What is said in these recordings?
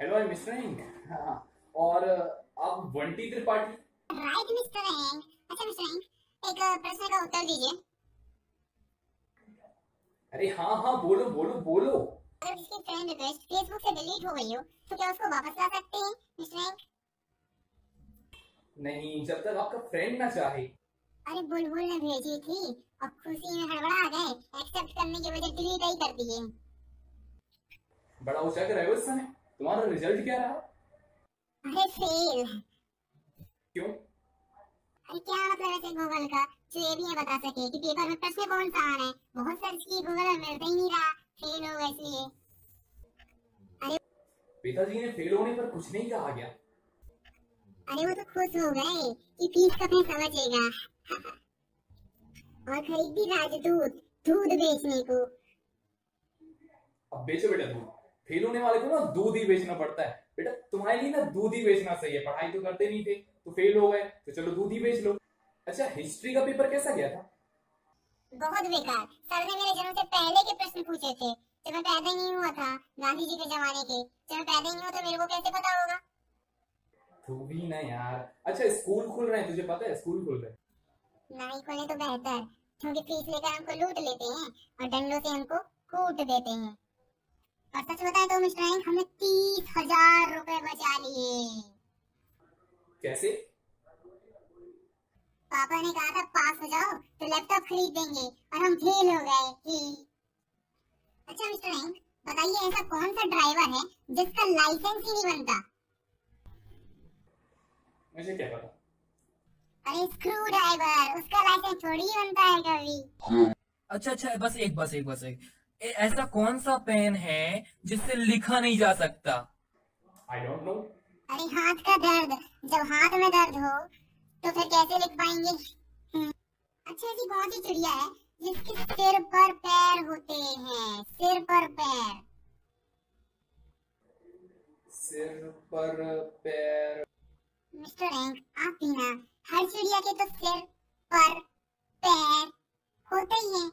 Hello I mister ink हाँ, और आप वंटी त्रिपाठी राइट मिस्टर हैंग अच्छा मिस्टर हैंग एक प्रश्न का उत्तर दीजिए। अरे हाँ हाँ बोलो बोलो बोलो। अगर किसी फ्रेंड रिक्वेस्ट फेसबुक से डिलीट हो गई हो तो क्या उसको वापस ला सकते हैं मिस्टर हैंग नहीं जब तक आपका फ्रेंड ना चाहे। अरे बुलबुल ने भेजी थी। और खुशी में हड़बड़ा गए। एक्सेप्ट करने के बजाय डिलीट ही कर दिए। बड़ा उजागर है उस समय। तुम्हारा रिज़ल्ट क्या रहा? अरे फेल क्यों? अरे क्या मतलब ऐसे गूगल का? जो ये भी बता सके कि पेपर में प्रश्न कौन सा आ रहा है? बहुत सर्च की गूगल में मिलता ही नहीं रहा। फेल हो गए इसलिए। अरे पिताजी ने फेल होने पर कुछ नहीं कहा गया अरे वो तो खुश हो गए कि फ़ीस का पैसा बचेगा और खरीद भी राजदूत दूध बेचने को। अब बेचो बेटा दूध। फेल होने वाले को ना दूध ही बेचना पड़ता है। बेटा तुम्हारे लिए ना दूध ही बेचना सही है। पढ़ाई तो करते नहीं थे तो फेल हो गए तो चलो दूध ही बेच लो। अच्छा हिस्ट्री का पेपर कैसा गया था? बहुत बेकार। सर ने मेरे जन्म से पहले के प्रश्न पूछे थे। जब मैं पैदा ही नहीं हुआ था गांधी जी के जमाने के। जब मैं पैदा ही नहीं हुआ तो मेरे को कैसे पता होगा? तू भी ना यार। अच्छा स्कूल खुल रहे हैं तुझे पता है स्कूल खुल रहे हैं। नहीं खोले तो बेहतर क्योंकि फ़ीस लेकर हमको लूट लेते हैं और डंडों से हमको कूट देते हैं। और सच बताएँ तो मिस्टर हैंक हमने तीस हज़ार रुपए बचा लिए। कैसे? पापा ने कहा था पास हो जाओ तो लैपटॉप खरीद देंगे और हम फेल हो गए। ही अच्छा मिस्टर हैंक बताइए ऐसा कौन सा ड्राइवर है जिसका लाइसेंस ही नहीं बनता? मुझे क्या पता? अरे स्क्रू ड्राइवर उसका लाइसेंस थोड़ी ही बनता है कभी। अच्छा अच्छा बस एक बस एक बस एक। ऐसा कौन सा पेन है जिससे लिखा नहीं जा सकता? आई डोंट नो अरे हाथ का दर्द। जब हाथ में दर्द हो तो फिर कैसे लिख पाएँगे? हम्म। अच्छा ऐसी कौन सी चिड़िया है जिसके सिर पर पैर होते हैं। सिर पर पैर। सिर पर पैर। मिस्टर रैंक आप भी ना हर चिड़िया के तो सिर पर पैर होते ही हैं।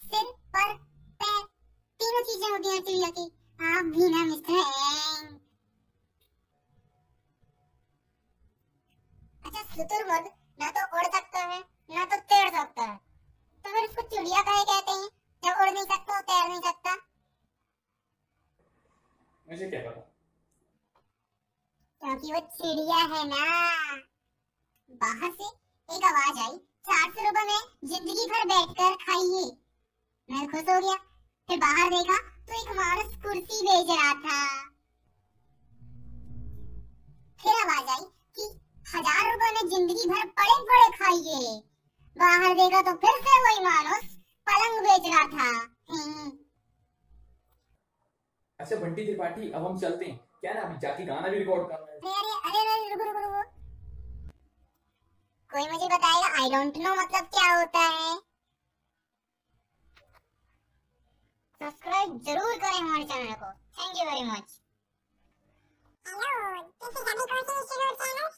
सिर पर चीज़ें होती हैं चिड़िया की। आप भी ना मिस्टर रैंक अच्छा शुतुरमुर्ग ना तो उड़ सकता है ना तो तैर सकता है। तो फिर उसको चिड़िया काहे कहते हैं। जब उड़ नहीं सकता और तैर नहीं सकता। मुझे क्या पता? क्योंकि वो चिड़िया है ना। बाहर से एक आवाज़ आई चार सौ रुपए में ज़िंदगी भर बैठकर खाइए। मैं खुश हो गया। फिर बाहर देखा तो एक मानुस कुर्सी बेच रहा था। फिर आवाज़ आई कि हज़ार रुपए में ज़िंदगी भर पड़े पड़े खाइए। बाहर देखा तो फिर से वही मानुस पलंग बेच रहा था। हम्म। अच्छा बंटी त्रिपाठी अब हम चलते हैं। क्या ना अभी जाके गाना भी रिकॉर्ड करना है। अरे अरे अरे रुको रुको रुको। कोई मुझे बताएगा? आई डोंट नो मतलब क्या होता है। सब्सक्राइब ज़रूर करें हमारे चैनल को। Thank you very much hello this is अभी कोशिश चैनल